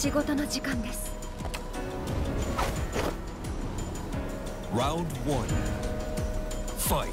仕事の時間です Round one. Fight.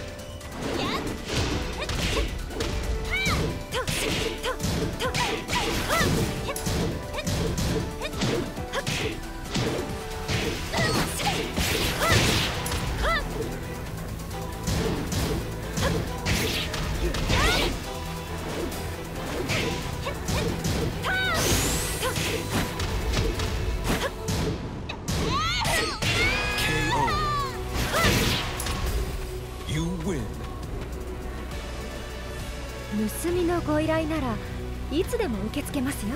盗みのご依頼ならいつでも受け付けますよ。